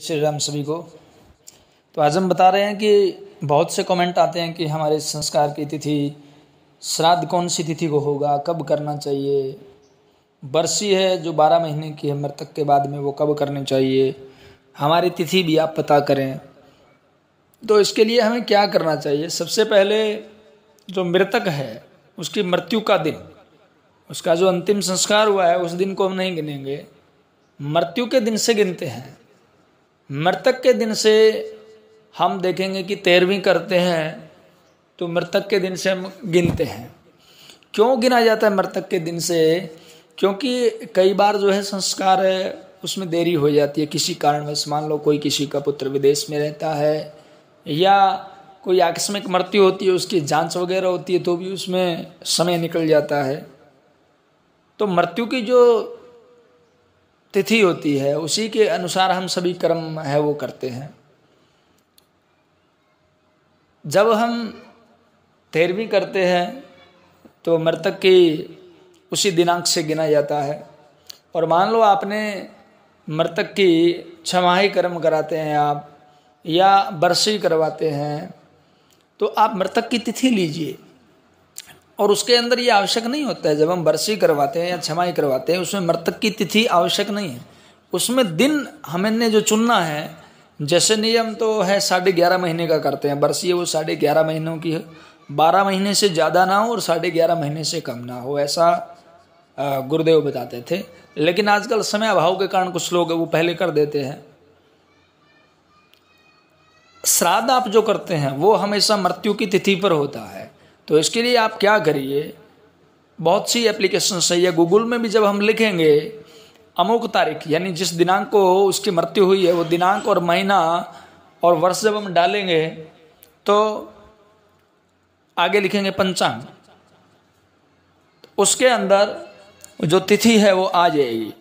श्री राम सभी को। तो आज हम बता रहे हैं कि बहुत से कमेंट आते हैं कि हमारे संस्कार की तिथि, श्राद्ध कौन सी तिथि को होगा, कब करना चाहिए, बरसी है जो बारह महीने की है, मृतक के बाद में वो कब करनी चाहिए, हमारी तिथि भी आप पता करें। तो इसके लिए हमें क्या करना चाहिए? सबसे पहले जो मृतक है, उसकी मृत्यु का दिन, उसका जो अंतिम संस्कार हुआ है, उस दिन को हम नहीं गिनेंगे। मृत्यु के दिन से गिनते हैं। मृतक के दिन से हम देखेंगे कि तेरहवीं करते हैं तो मृतक के दिन से हम गिनते हैं। क्यों गिना जाता है मृतक के दिन से? क्योंकि कई बार जो है संस्कार है, उसमें देरी हो जाती है किसी कारण कारणवश। मान लो कोई किसी का पुत्र विदेश में रहता है, या कोई आकस्मिक मृत्यु होती है, उसकी जाँच वगैरह होती है तो भी उसमें समय निकल जाता है। तो मृत्यु की जो तिथि होती है, उसी के अनुसार हम सभी कर्म है, वो करते हैं। जब हम तेरहवीं करते हैं तो मृतक की उसी दिनांक से गिना जाता है। और मान लो आपने मृतक की छमाही कर्म कराते हैं आप, या बरसी करवाते हैं तो आप मृतक की तिथि लीजिए। और उसके अंदर ये आवश्यक नहीं होता है। जब हम बरसी करवाते हैं या छमाई करवाते हैं, उसमें मृतक की तिथि आवश्यक नहीं है। उसमें दिन हमने जो चुनना है, जैसे नियम तो है साढ़े ग्यारह महीने का करते हैं। बरसी है वो साढ़े ग्यारह महीनों की है। बारह महीने से ज़्यादा ना हो और साढ़े ग्यारह महीने से कम ना हो, ऐसा गुरुदेव बताते थे। लेकिन आजकल समय अभाव के कारण कुछ लोग वो पहले कर देते हैं। श्राद्ध आप जो करते हैं, वो हमेशा मृत्यु की तिथि पर होता है। तो इसके लिए आप क्या करिए? बहुत सी एप्लीकेशन है। या गूगल में भी जब हम लिखेंगे अमुक तारीख, यानी जिस दिनांक को उसकी मृत्यु हुई है, वो दिनांक और महीना और वर्ष जब हम डालेंगे तो आगे लिखेंगे पंचांग। उसके अंदर जो तिथि है, वो आ जाएगी।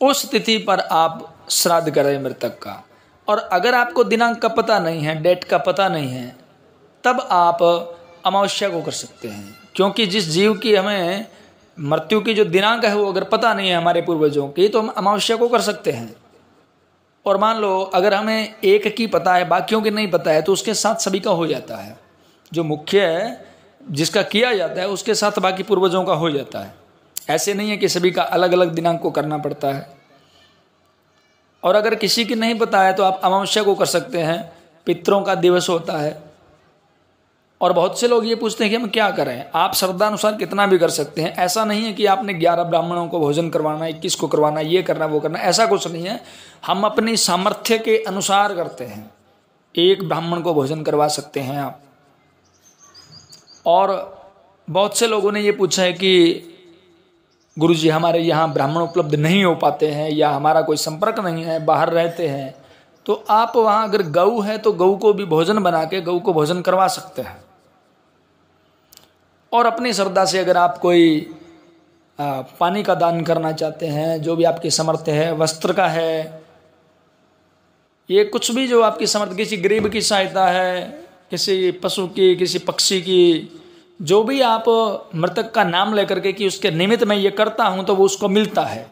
उस तिथि पर आप श्राद्ध करें मृतक का। और अगर आपको दिनांक का पता नहीं है, डेट का पता नहीं है, तब आप अमावस्या को कर सकते हैं। क्योंकि जिस जीव की हमें मृत्यु की जो दिनांक है वो अगर पता नहीं है हमारे पूर्वजों की तो हम अमावस्या को कर सकते हैं। और मान लो, अगर हमें एक की पता है, बाकियों की नहीं पता है तो उसके साथ सभी का हो जाता है। जो मुख्य है, जिसका किया जाता है, उसके साथ बाकी पूर्वजों का हो जाता है। ऐसे नहीं है कि सभी का अलग अलग दिनांक को करना पड़ता है। और अगर किसी की नहीं पता है तो आप अमावस्या को कर सकते हैं। पितरों का दिवस होता है। और बहुत से लोग ये पूछते हैं कि हम क्या करें? आप श्रद्धानुसार कितना भी कर सकते हैं। ऐसा नहीं है कि आपने ग्यारह ब्राह्मणों को भोजन करवाना, इक्कीस को करवाना, ये करना, वो करना, ऐसा कुछ नहीं है। हम अपनी सामर्थ्य के अनुसार करते हैं। एक ब्राह्मण को भोजन करवा सकते हैं आप। और बहुत से लोगों ने ये पूछा है कि गुरु जी हमारे यहाँ ब्राह्मण उपलब्ध नहीं हो पाते हैं या हमारा कोई संपर्क नहीं है, बाहर रहते हैं तो आप वहाँ अगर गऊ है तो गऊ को भी भोजन बना के गऊ को भोजन करवा सकते हैं। और अपनी श्रद्धा से अगर आप कोई पानी का दान करना चाहते हैं, जो भी आपकी समर्थ है, वस्त्र का है, ये कुछ भी जो आपकी समर्थ, किसी गरीब की सहायता है, किसी पशु की, किसी पक्षी की, जो भी आप मृतक का नाम लेकर के कि उसके निमित्त मैं ये करता हूँ तो वो उसको मिलता है।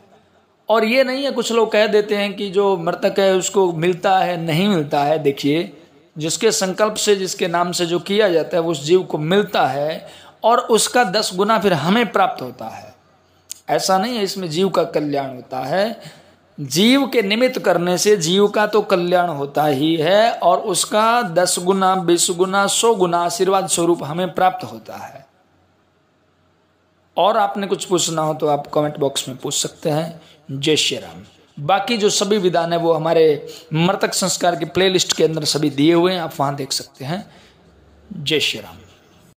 और ये नहीं है, कुछ लोग कह देते हैं कि जो मृतक है, उसको मिलता है, नहीं मिलता है। देखिए, जिसके संकल्प से, जिसके नाम से जो किया जाता है उस जीव को मिलता है और उसका दस गुना फिर हमें प्राप्त होता है। ऐसा नहीं है इसमें जीव का कल्याण होता है। जीव के निमित्त करने से जीव का तो कल्याण होता ही है और उसका दस गुना, बीस गुना, सौ गुना आशीर्वाद स्वरूप हमें प्राप्त होता है। और आपने कुछ पूछना हो तो आप कमेंट बॉक्स में पूछ सकते हैं। जय श्री राम। बाकी जो सभी विधान है वो हमारे मृतक संस्कार की प्लेलिस्ट के अंदर सभी दिए हुए हैं, आप वहाँ देख सकते हैं। जय श्री राम।